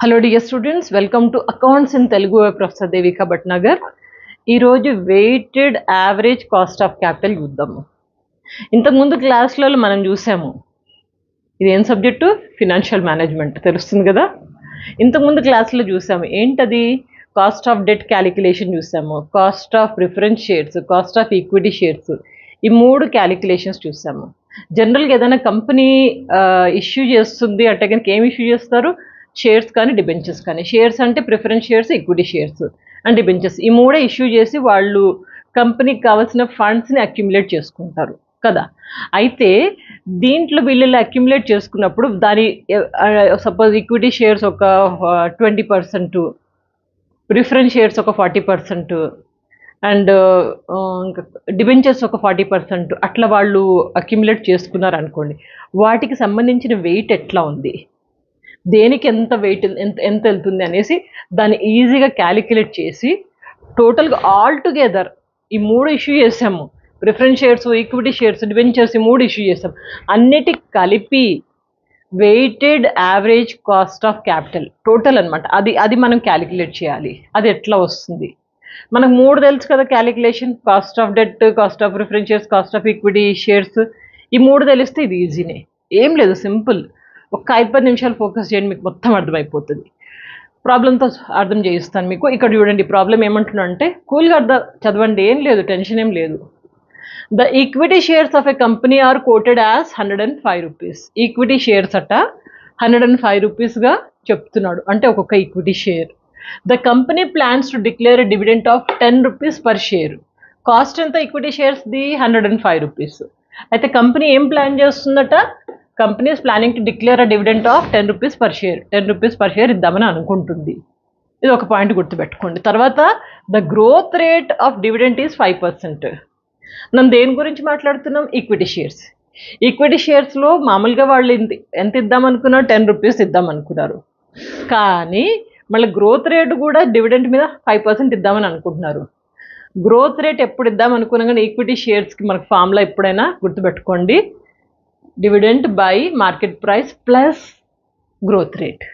Hello dear students welcome to accounts in Telugu professor Devika Bhatnagar ఈరోజు weighted average cost of capital చూద్దాము ఇంతకుముందు క్లాస్లలో మనం చూసాము. ఇది ఏం సబ్జెక్టు ఫినాన్షియల్ మేనేజ్మెంట్ తెలుస్తుంది కదా? ఇంతకుముందు క్లాస్లో చూసాము. ఏంటది? కాస్ట్ ఆఫ్ డెట్ క్యాలిక్యులేషన్ చూసాము. Cost of preference shares cost of equity shares ఈ మూడు క్యాలిక్యులేషన్స్ చూసాము. జనరల్గా ఏదైనా కంపెనీ ఇష్యూ చేస్తుంది అంటే కనుక ఏమి ఇష్యూ చేస్తారు? షేర్స్ కానీ డిబెంచర్స్ కానీ. షేర్స్ అంటే preference shares equity shares and debentures. ఈ మూడే ఇష్యూ చేసి వాళ్ళు కంపెనీకి కావాల్సిన ఫండ్స్ని అక్యుములేట్ చేసుకుంటారు కదా. అయితే దీంట్లో వీళ్ళు అక్యుములేట్ చేసుకున్నప్పుడు దాని సపోజ్ ఈక్విటీ షేర్స్ ఒక ట్వంటీ పర్సెంట్ ప్రిఫరెన్స్ షేర్స్ ఒక ఫార్టీ పర్సెంట్ అండ్ ఇంకా డిబెంచర్స్ ఒక ఫార్టీ పర్సెంట్ అట్లా వాళ్ళు అక్యుములేట్ చేసుకున్నారు అనుకోండి వాటికి సంబంధించిన వెయిట్ ఎట్లా ఉంది? దేనికి ఎంత వెయిట్ ఎంత ఎంత వెళ్తుంది అనేసి దాన్ని ఈజీగా క్యాలిక్యులేట్ చేసి టోటల్గా ఆల్ టుగెదర్ ఈ మూడు ఇష్యూ చేసాము. Preference shares equity shares debentures ఈ మూడు ఇష్యూ చేసాం అన్నిటికి కలిపి weighted average cost of capital total అనమాట అది అది మనం క్యాలిక్యులేట్ చేయాలి. అది ఎట్లా వస్తుంది? మనకు మూడు తెలుసు కదా calculation cost of debt cost of preference shares cost of equity shares ఈ మూడు తెలిస్తే ఇది ఈజీనే ఏం లేదు సింపుల్ ఒక్క ఐదు పది నిమిషాలు ఫోకస్ చేయండి మీకు మొత్తం అర్థమైపోతుంది. ప్రాబ్లంతో అర్థం చేయిస్తాను మీకు. ఇక్కడ చూడండి ప్రాబ్లం ఏమంటున్నా అంటే కూల్గా అర్థం చదవండి ఏం లేదు టెన్షన్ ఏం లేదు. The equity shares of a company are quoted as hundred and five rupees equity shares అట హండ్రెడ్ అండ్ ఫైవ్ రూపీస్గా చెప్తున్నాడు. అంటే ఒక్కొక్క equity share the company plans to declare a dividend of ten rupees per share cost ఎంత? Equity shares the hundred and five rupees అయితే company ఏం plan చేస్తుందట? Company planning to declare a dividend of ten rupees per share ten rupees per share ఇద్దామని అనుకుంటుంది. ఇది ఒక point గుర్తుపెట్టుకోండి. తర్వాత the growth rate of dividend is five percent మనం దేని గురించి మాట్లాడుతున్నాం? ఈక్విటీ షేర్స్ ఈక్విటీ షేర్స్లో మామూలుగా వాళ్ళు ఎంత ఎంత ఇద్దాం టెన్ రూపీస్ ఇద్దామనుకున్నారు. కానీ మళ్ళీ గ్రోత్ రేట్ కూడా డివిడెంట్ మీద ఫైవ్ పర్సెంట్ ఇద్దామని అనుకుంటున్నారు. గ్రోత్ రేట్ ఎప్పుడు ఇద్దాం అనుకున్నా కానీ ఈక్విటీ షేర్స్కి మనకు ఫామ్లో ఎప్పుడైనా గుర్తుపెట్టుకోండి. Dividend by market price plus growth rate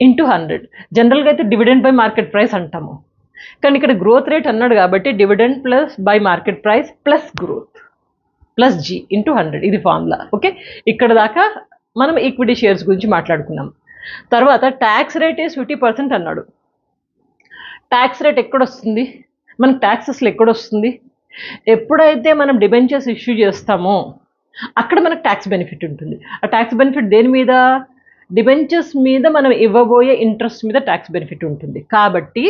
into hundred జనరల్గా అయితే డివిడెంట్ బై మార్కెట్ ప్రైస్ అంటాము. కానీ ఇక్కడ గ్రోత్ రేట్ అన్నాడు కాబట్టి dividend plus by market price plus growth plus G into hundred ఇది ఫార్ములా ఓకే ఇక్కడ దాకా మనం ఈక్విటీ షేర్స్ గురించి మాట్లాడుకున్నాం. తర్వాత tax rate is fifty percent అన్నాడు. ట్యాక్స్ రేట్ ఎక్కడొస్తుంది? మనకు ట్యాక్సెస్లో ఎక్కడొస్తుంది? ఎప్పుడైతే మనం డిబెంచర్స్ ఇష్యూ చేస్తామో అక్కడ మనకు ట్యాక్స్ బెనిఫిట్ ఉంటుంది. ఆ ట్యాక్స్ బెనిఫిట్ దేని మీద? డిబెంచర్స్ మీద మనం ఇవ్వబోయే ఇంట్రెస్ట్ మీద ట్యాక్స్ బెనిఫిట్ ఉంటుంది. కాబట్టి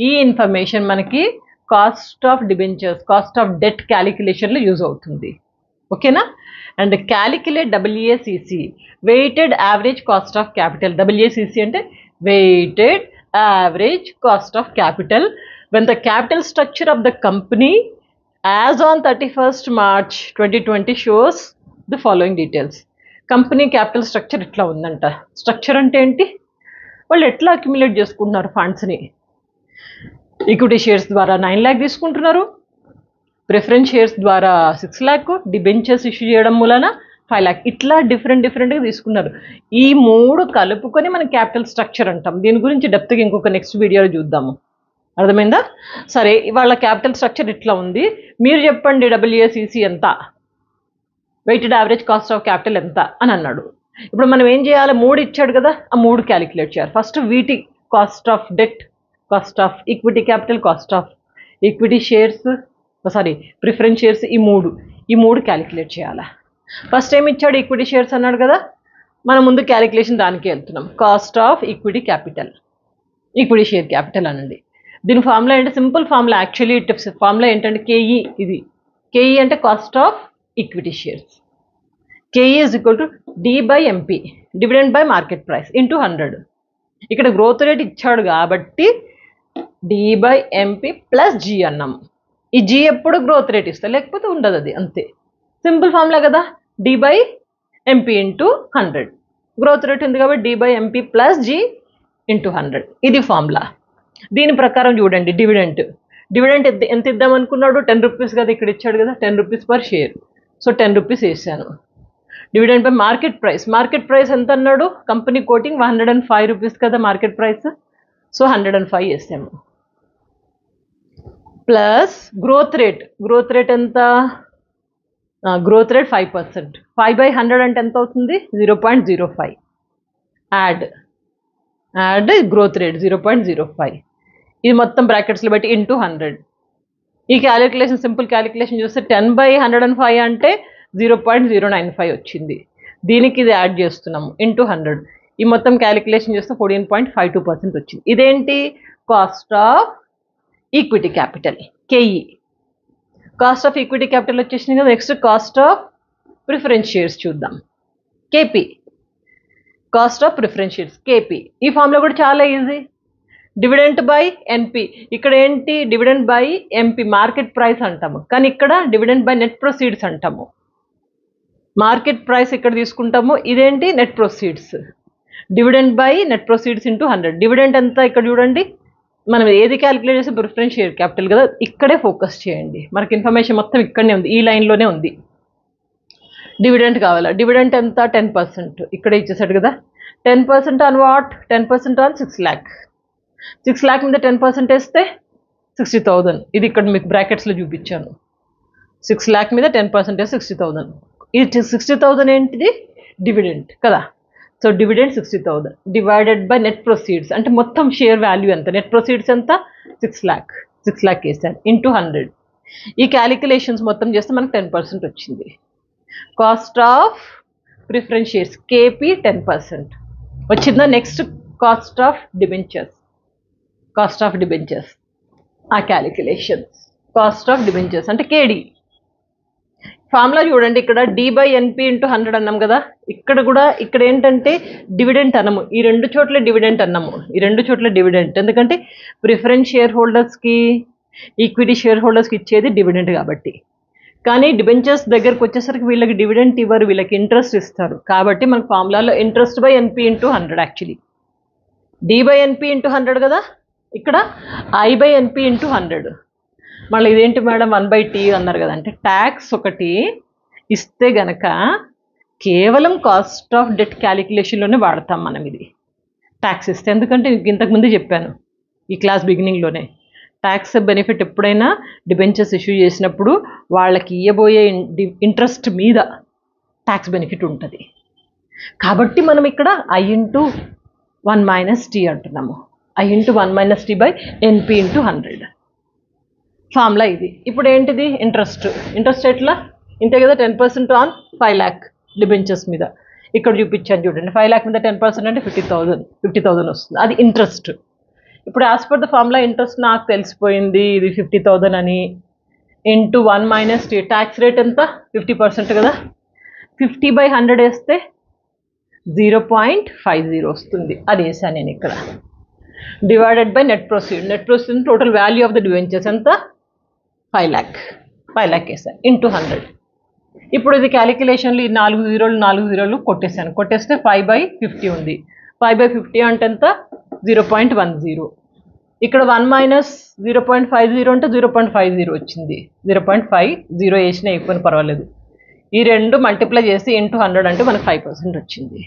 ఈ ఇన్ఫర్మేషన్ మనకి cost of debentures cost of debt క్యాలిక్యులేషన్లో use అవుతుంది. ఓకేనా and calculate WACC weighted average cost of capital WACC అంటే weighted average cost of capital when the capital structure of the company as on thirty first March twenty twenty shows the following details company capital structure ఇట్లా ఉందంట structure అంటే ఏంటి వాళ్ళు ఎట్లా accumulate చేసుకుంటున్నారు ఫండ్స్ని equity shares ద్వారా nine lakh తీసుకుంటున్నారు preference shares ద్వారా సిక్స్ ల్యాక్ డిబెంచర్స్ ఇష్యూ చేయడం మూలన ఫైవ్ ల్యాక్. ఇట్లా డిఫరెంట్ డిఫరెంట్గా తీసుకున్నారు. ఈ మూడు కలుపుకొని మనం క్యాపిటల్ స్ట్రక్చర్ అంటాం. దీని గురించి డెప్త్గా ఇంకొక నెక్స్ట్ వీడియోలో చూద్దాము. అర్థమైందా? సరే వాళ్ళ క్యాపిటల్ స్ట్రక్చర్ ఇట్లా ఉంది. మీరు చెప్పండి డబ్ల్యూఏసీసీ ఎంత? Weighted average cost of capital ఎంత? అని అన్నాడు. ఇప్పుడు మనం ఏం చేయాలి? మూడు ఇచ్చాడు కదా ఆ మూడు క్యాలిక్యులేట్ చేయాలి. ఫస్ట్ వీటి cost of debt cost of equity capital cost of equity shares sorry preference shares ఈ మూడు. ఈ మూడు క్యాలిక్యులేట్ చేయాలా? ఫస్ట్ టైం ఇచ్చాడు ఈక్విటీ షేర్స్ అన్నాడు కదా? మనం ముందు క్యాలిక్యులేషన్ దానికి వెళ్తున్నాం. Cost of equity capital equity share capital అనండి. దీని ఫార్ములా ఏంటి? సింపుల్ ఫార్ములా యాక్చువల్లీ ఫార్ములా ఏంటంటే కేఈ ఇది. కేఈ అంటే cost of equity shares KE is equal to D by MP dividend by market price into hundred ఇక్కడ growth rate ఇచ్చాడు కాబట్టి D by MP plus G అన్నాము ఈ G ఎప్పుడు growth rate ఇస్తా? లేకపోతే ఉండదు అది అంతే. సింపుల్ ఫార్ములా కదా? D by MP into hundred growth rate ఉంది కాబట్టి D by MP plus G into hundred ఇది ఫార్ములా దీని ప్రకారం చూడండి డివిడెంట్ డివిడెంట్ ఎంత ఇద్దామనుకున్నాడు టెన్ రూపీస్ కదా ఇక్కడ ఇచ్చాడు కదా? Ten rupees per share so ten rupees వేసాను. Dividend by market price market price ఎంత అన్నాడు? Company quoting one hundred and five rupees కదా market price so hundred and five వేసాము. Plus growth rate growth rate ఎంత? Growth rate five percent five by hundred అంటే ఎంత అవుతుంది? Zero point zero five add add growth rate zero point zero five ఇది మొత్తం బ్రాకెట్స్లో బట్టి ఇంటూ హండ్రెడ్ ఈ క్యాలిక్యులేషన్ సింపుల్ క్యాలిక్యులేషన్ చూస్తే ten by hundred and five అంటే zero point zero nine five వచ్చింది. దీనికి ఇది యాడ్ చేస్తున్నాము ఇంటూ హండ్రెడ్ ఈ మొత్తం క్యాలిక్యులేషన్ చేస్తే fourteen point five two percent వచ్చింది. ఇదేంటి? Cost of equity capital KE cost of equity capital వచ్చేసింది కదా next cost of preference shares చూద్దాం. KP cost of preference shares KP ఈ ఫామ్లో కూడా చాలా ఈజీ డివిడెంట్ బై ఎన్పి ఇక్కడ ఏంటి? Dividend by MP market price అంటాము. కానీ ఇక్కడ డివిడెంట్ బై నెట్ ప్రొసీడ్స్ అంటాము. మార్కెట్ ప్రైస్ ఇక్కడ తీసుకుంటాము. ఇదేంటి? Net proceeds dividend by net proceeds into hundred dividend ఎంత ఇక్కడ చూడండి? మనం ఏది క్యాలిక్యులేట్ చేస్తే ప్రిఫరెన్స్ షేర్ క్యాపిటల్ కదా ఇక్కడే ఫోకస్ చేయండి. మనకి ఇన్ఫర్మేషన్ మొత్తం ఇక్కడనే ఉంది. ఈ లైన్లోనే ఉంది. డివిడెంట్ కావాలా? డివిడెంట్ ఎంత? టెన్ పర్సెంట్ ఇక్కడే ఇచ్చేసాడు కదా. Ten percent on what ten percent on six lakh six lakh మీద టెన్ పర్సెంట్ వేస్తే సిక్స్టీ థౌజండ్ ఇది ఇక్కడ మీకు బ్రాకెట్స్లో చూపించాను. సిక్స్ ల్యాక్ మీద టెన్ పర్సెంట్ వేస్తే సిక్స్టీ థౌజండ్ ఇది సిక్స్టీ థౌజండ్ ఏంటిది? డివిడెంట్ కదా. So dividend sixty thousand divided by net proceeds అంటే మొత్తం షేర్ వాల్యూ ఎంత? నెట్ ప్రొసీడ్స్ ఎంత? సిక్స్ ల్యాక్ సిక్స్ ల్యాక్ వేసాను ఇంటూ హండ్రెడ్ ఈ క్యాలిక్యులేషన్స్ మొత్తం చేస్తే మనకు టెన్ పర్సెంట్ వచ్చింది. Cost of preference shares KP ten percent వచ్చిందా? Next cost of debentures cost of debentures ఆ క్యాలిక్యులేషన్స్ కాస్ట్ ఆఫ్ డిబెంచర్స్ అంటే కేడీ ఫార్ములా చూడండి ఇక్కడ D by NP into hundred అన్నాం కదా. ఇక్కడ కూడా ఇక్కడ ఏంటంటే డివిడెంట్ అన్నము. ఈ రెండు చోట్ల డివిడెంట్ అన్నాము. ఈ రెండు చోట్ల డివిడెంట్ ఎందుకంటే ప్రిఫరెన్స్ షేర్ హోల్డర్స్కి ఈక్విటీ షేర్ హోల్డర్స్కి ఇచ్చేది డివిడెంట్ కాబట్టి. కానీ డిబెంచర్స్ దగ్గరకు వచ్చేసరికి వీళ్ళకి డివిడెంట్ ఇవ్వరు వీళ్ళకి ఇంట్రెస్ట్ ఇస్తారు. కాబట్టి మనకు ఫార్ములాలో interest by NP into hundred actually D by NP into hundred కదా? ఇక్కడ I by NP into hundred మళ్ళీ ఇదేంటి మేడం? వన్ బై టీ అన్నారు కదా. అంటే ట్యాక్స్ ఒకటి ఇస్తే గనక కేవలం కాస్ట్ ఆఫ్ డెట్ క్యాలిక్యులేషన్లోనే వాడతాం మనం ఇది. ట్యాక్స్ ఇస్తే ఎందుకంటే ఇంతకుముందే ఇంతకుముందు చెప్పాను ఈ క్లాస్ బిగినింగ్లోనే ట్యాక్స్ బెనిఫిట్ ఎప్పుడైనా డిబెంచర్స్ ఇష్యూ చేసినప్పుడు వాళ్ళకి ఇవ్వబోయే ఇంట్రెస్ట్ మీద ట్యాక్స్ బెనిఫిట్ ఉంటుంది. కాబట్టి మనం ఇక్కడ I into one minus T అంటున్నాము. I into one minus T by NP into hundred formula ఇది. ఇప్పుడు ఏంటిది? ఇంట్రెస్ట్. ఇంట్రెస్ట్ ఎట్లా? ఇంతే కదా ten percent on five lakh debentures మీద. ఇక్కడ చూపించాను చూడండి. ఫైవ్ ల్యాక్ మీద టెన్ పర్సెంట్ అంటే ఫిఫ్టీ థౌసండ్. ఫిఫ్టీ థౌసండ్ వస్తుంది. అది ఇంట్రెస్ట్. ఇప్పుడు as per the formula interest నాకు తెలిసిపోయింది ఇది ఫిఫ్టీ థౌసండ్ అని. Into one minus T tax rate ఎంత? ఫిఫ్టీ పర్సెంట్ కదా. ఫిఫ్టీ బై హండ్రెడ్ వేస్తే జీరో పాయింట్ ఫైవ్ జీరో వస్తుంది. అది వేసాను నేను ఇక్కడ. Divided by net proceed. Net proceed total value of the debentures ఎంత? ఫైవ్ ల్యాక్ ఫైవ్ ల్యాక్ వేసాను ఇంటూ హండ్రెడ్. ఇప్పుడు ఇది క్యాలిక్యులేషన్లు ఈ నాలుగు జీరోలు నాలుగు జీరోలు కొట్టేశాను. కొట్టేస్తే ఫైవ్ బై ఫిఫ్టీ ఉంది. ఫైవ్ బై ఫిఫ్టీ అంటే ఎంత? Zero point one zero. ఇక్కడ one minus zero point five zero అంటే జీరో పాయింట్ ఫైవ్ జీరో వచ్చింది. జీరో పాయింట్ ఫైవ్ జీరో వేసినా ఎక్కువ పర్వాలేదు. ఈ రెండు మల్టిప్లై చేసి ఇంటూ హండ్రెడ్ అంటే మనకు ఫైవ్ పర్సెంట్ వచ్చింది.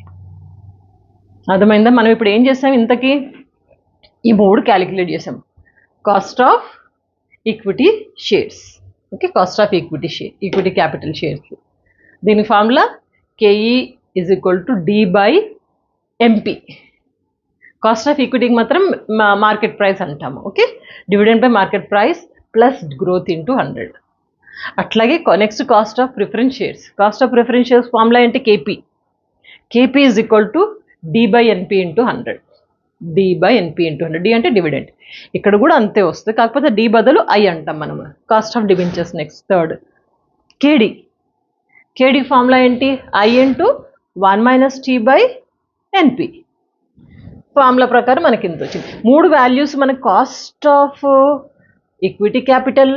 అర్థమైందా? మనం ఇప్పుడు ఏం చేసాం ఇంతకీ? ఈ మూడు క్యాలిక్యులేట్ చేసాం. Cost of equity shares okay cost of equity share equity capital shares దీని formula KE is equal to D by MP cost of ఈక్విటీకి మాత్రం మార్కెట్ ప్రైస్ అంటాము. Okay dividend by market price plus growth into hundred అట్లాగే next cost of preference shares cost of preference shares formula అంటే KP KP is equal to D by NP into hundred D by NP into hundred D అంటే dividend ఇక్కడ కూడా అంతే వస్తుంది. కాకపోతే D బదులు I అంటాం మనం cost of debentures next third KD KD formula ఏంటి? I into one minus T by NP formula ప్రకారం మనకి ఇంత వచ్చింది. మూడు వాల్యూస్ మన కాస్ట్ ఆఫ్ ఈక్విటీ క్యాపిటల్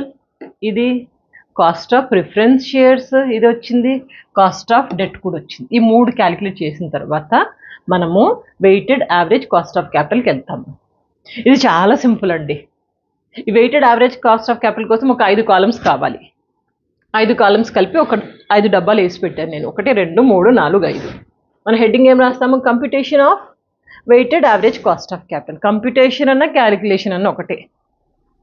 ఇది కాస్ట్ ఆఫ్ ప్రిఫరెన్స్ షేర్స్ ఇది వచ్చింది. కాస్ట్ ఆఫ్ డెట్ కూడా వచ్చింది. ఈ మూడు క్యాలిక్యులేట్ చేసిన తర్వాత మనము వెయిటెడ్ యావరేజ్ కాస్ట్ ఆఫ్ క్యాపిటల్కి వెళ్తాము ఇది చాలా సింపుల్ అండి. ఈ weighted average cost of capital కోసం ఒక ఐదు కాలమ్స్ కావాలి. ఐదు కాలమ్స్ కలిపి ఒక ఐదు డబ్బాలు వేసి పెట్టాను నేను. ఒకటి రెండు మూడు నాలుగు ఐదు. మన హెడ్డింగ్ ఏం రాస్తాము? Computation of weighted average cost of capital computation అన్న క్యాలిక్యులేషన్ అన్న ఒకటే.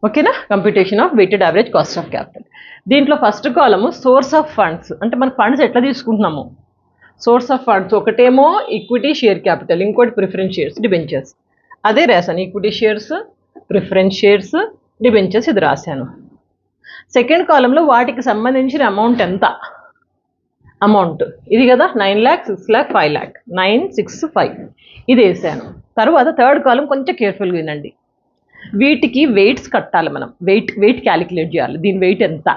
ఓకేనా computation of weighted average cost of capital దీంట్లో first column source of funds అంటే మన ఫండ్స్ ఎట్లా తీసుకుంటున్నాము? సోర్స్ ఆఫ్ ఫండ్స్ ఒకటేమో ఈక్విటీ షేర్ క్యాపిటల్ ఇంకోటి ప్రిఫరెన్స్ షేర్స్ డిబెంచర్స్. అదే రాశాను equity shares preference shares debentures ఇది రాశాను. సెకండ్ కాలంలో వాటికి సంబంధించిన అమౌంట్ ఎంత? అమౌంట్. ఇది కదా nine lakh six lakh five lakh. Nine six five. ఇది వేసాను. తర్వాత థర్డ్ కాలం కొంచెం కేర్ఫుల్గా వినండి వీటికి వెయిట్స్ కట్టాలి మనం. వెయిట్ వెయిట్ క్యాలిక్యులేట్ చేయాలి. దీని వెయిట్ ఎంత?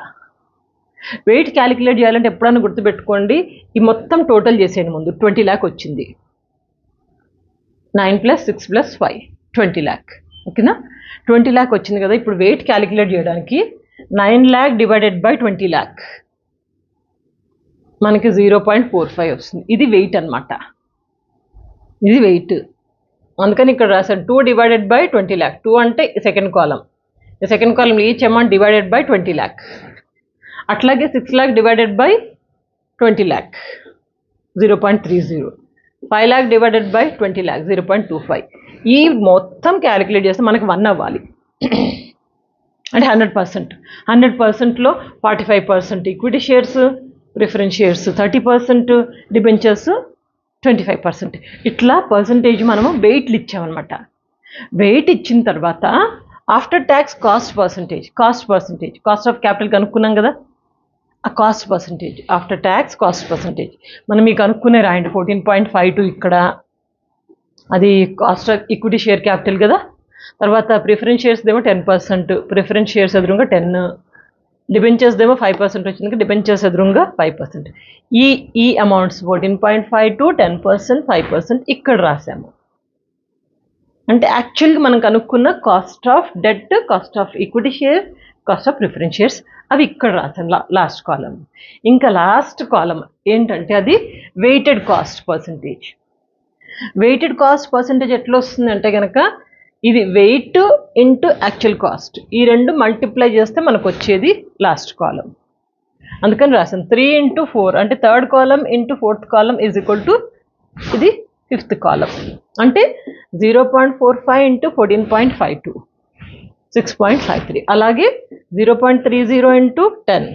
వెయిట్ క్యాలిక్యులేట్ చేయాలంటే ఎప్పుడన్నా గుర్తుపెట్టుకోండి. ఈ మొత్తం టోటల్ చేసేయండి ముందు. ట్వంటీ ల్యాక్ వచ్చింది. Nine plus six plus five twenty lakh ఓకేనా ట్వంటీ ల్యాక్ వచ్చింది కదా. ఇప్పుడు వెయిట్ క్యాలిక్యులేట్ చేయడానికి nine lakh divided by twenty lakh మనకి జీరో పాయింట్ ఫోర్ ఫైవ్ వస్తుంది. ఇది వెయిట్ అనమాట ఇది వెయిట్ అందుకని ఇక్కడ రాశాను. Two divided by twenty lakh two అంటే second column second column each amount divided by twenty lakh అట్లాగే six lakh divided by twenty lakh zero point three zero five lakh divided by twenty lakh zero point two five ఈ మొత్తం calculate చేస్తే మనకి one అవ్వాలి. అంటే hundred percent hundred పర్సెంట్లో forty five percent equity shares preference shares thirty percent debentures twenty five percent ఇట్లా percentage మనము వెయిట్లు ఇచ్చామన్నమాట. వెయిట్ ఇచ్చిన తర్వాత after tax cost percentage cost percentage cost of capital కనుక్కున్నాం కదా? Cost percentage after tax cost percentage మనం మీకు అనుకునే రాయండి ఫోర్టీన్ పాయింట్ ఫైవ్ టూ ఇక్కడ. అది cost of equity share capital కదా. తర్వాత ప్రిఫరెన్స్ షేర్స్ ఏమో టెన్ పర్సెంట్ ప్రిఫరెన్స్ షేర్స్ ఎదురుగా టెన్ డిబెంచర్స్ ఏమో ఫైవ్ పర్సెంట్ వచ్చింది డిబెంచర్స్ ఎదురుగా ఫైవ్ పర్సెంట్ ఈ ఈ amounts fourteen point five two ten percent five percent ఇక్కడ రాసాము అంటే యాక్చువల్గా మనం కనుక్కున్న cost of debt cost of equity share cost of preference shares అవి ఇక్కడ రాసాను లాస్ట్ కాలం ఇంకా లాస్ట్ కాలం ఏంటంటే అది weighted cost percentage weighted cost percentage ఎట్లా వస్తుందంటే కనుక ఇది వెయిట్ ఇంటూ యాక్చువల్ కాస్ట్ ఈ రెండు మల్టిప్లై చేస్తే మనకు వచ్చేది లాస్ట్ కాలం అందుకని రాసాను త్రీ ఇంటూ ఫోర్ అంటే third column into fourth column is equal to ఇది ఫిఫ్త్ కాలం అంటే zero point four five into fourteen point five two six point five three అలాగే zero point three zero into ten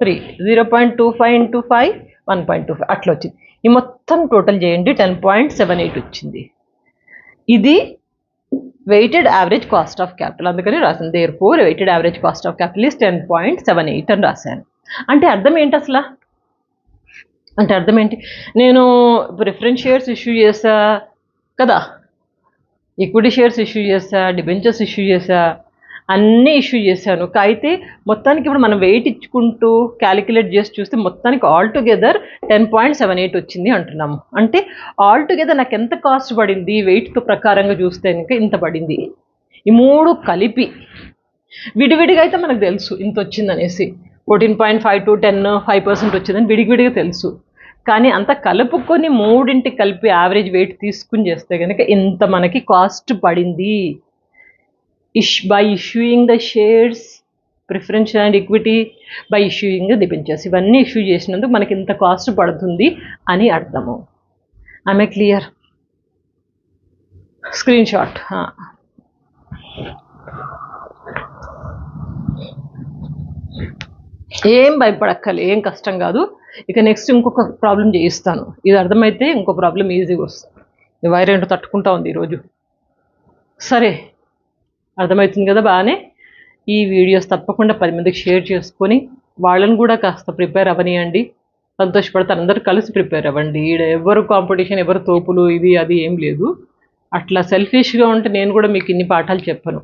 three zero point two five into five one point two five అట్లా వచ్చింది. ఈ మొత్తం total చేయండి ten point seven eight వచ్చింది. ఇది weighted average cost of capital అందుకని రాసింది therefore weighted average cost of capital is ten point seven eight అని రాశాను. అంటే అర్థం ఏంటి అసలు? అంటే అర్థం ఏంటి? నేను ప్రిఫరెన్స్ షేర్స్ ఇష్యూ చేసా కదా? ఈక్విటీ షేర్స్ ఇష్యూ చేసా డిబెంచర్స్ ఇష్యూ చేసా అన్నీ ఇష్యూ చేశాను. అయితే మొత్తానికి ఇప్పుడు మనం వెయిట్ ఇచ్చుకుంటూ క్యాలిక్యులేట్ చేసి చూస్తే మొత్తానికి all together ten point seven eight వచ్చింది అంటున్నాము. అంటే ఆల్ టుగెదర్ నాకు ఎంత కాస్ట్ పడింది? వెయిట్తో ప్రకారంగా చూస్తే కనుక ఇంత పడింది. ఈ మూడు కలిపి విడివిడిగా అయితే మనకు తెలుసు ఇంత వచ్చిందనేసి fourteen point five two ten five percent వచ్చిందని విడివిడిగా తెలుసు. కానీ అంత కలుపుకొని మూడింటి కలిపి యావరేజ్ వెయిట్ తీసుకుని చేస్తే కనుక ఇంత మనకి కాస్ట్ పడింది. Ish by issuing the shares preference and equity by issuing the ఇవన్నీ ఇష్యూ చేసినందుకు మనకి ఇంత కాస్ట్ పడుతుంది అని అర్థము. ఆమె క్లియర్ స్క్రీన్ షాట్ ఏం భయపడక్కర్లే ఏం కష్టం కాదు. ఇక నెక్స్ట్ ఇంకొక ప్రాబ్లం చేయిస్తాను. ఇది అర్థమైతే ఇంకో ప్రాబ్లం ఈజీగా వస్తుంది. వైరెంట్ తట్టుకుంటా ఉంది ఈరోజు. సరే అర్థమవుతుంది కదా బాగానే? ఈ వీడియోస్ తప్పకుండా పది మందికి షేర్ చేసుకొని వాళ్ళని కూడా కాస్త ప్రిపేర్ అవ్వనియండి. సంతోషపడతారు. అందరూ కలిసి ప్రిపేర్ అవ్వండి. ఈడ ఎవరు కాంపిటీషన్ ఎవరు తోపులు ఇది అది ఏం లేదు. అట్లా సెల్ఫిష్గా ఉంటే నేను కూడా మీకు ఇన్ని పాఠాలు చెప్పను.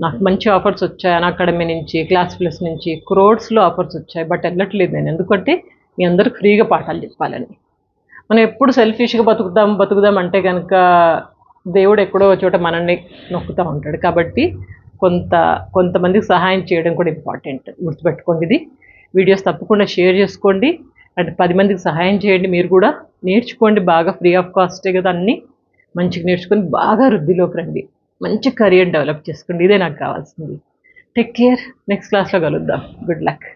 నాకు మంచి ఆఫర్స్ వచ్చాయి అన్ అకాడమీ నుంచి క్లాస్ ప్లస్ నుంచి. క్రోడ్స్లో ఆఫర్స్ వచ్చాయి. బట్ వెళ్ళట్లేదు నేను. ఎందుకంటే మీ అందరూ ఫ్రీగా పాఠాలు చెప్పాలని. మనం ఎప్పుడు సెల్ఫిష్గా బతుకుదాం బతుకుదాం అంటే కనుక దేవుడు ఎక్కడో చోట మనల్ని నొక్కుతూ ఉంటాడు. కాబట్టి కొంత కొంతమందికి సహాయం చేయడం కూడా ఇంపార్టెంట్. గుర్తుపెట్టుకోండి ఇది వీడియోస్ తప్పకుండా షేర్ చేసుకోండి. అంటే పది మందికి సహాయం చేయండి. మీరు కూడా నేర్చుకోండి. బాగా ఫ్రీ ఆఫ్ కాస్టే కదా అన్నీ. మంచిగా నేర్చుకొని బాగా వృద్ధిలోకి రండి. మంచి కెరియర్ డెవలప్ చేసుకోండి. ఇదే నాకు కావాల్సింది. Take care. నెక్స్ట్ క్లాస్లో కలుద్దాం. Good luck.